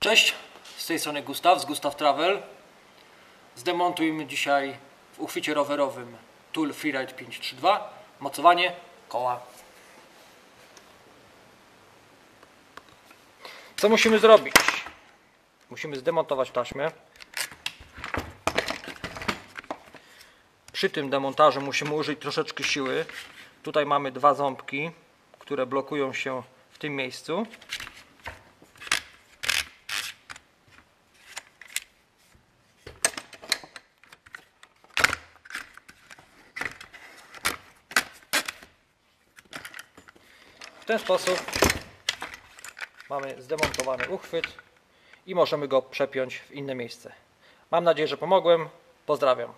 Cześć, z tej strony Gustaw z Gustav Travel. Zdemontujmy dzisiaj w uchwycie rowerowym Tool Freeride 532 mocowanie koła. Co musimy zrobić? Musimy zdemontować taśmę. Przy tym demontażu musimy użyć troszeczkę siły. Tutaj mamy dwa ząbki, które blokują się w tym miejscu. Ten sposób mamy zdemontowany uchwyt i możemy go przepiąć w inne miejsce. Mam nadzieję, że pomogłem. Pozdrawiam.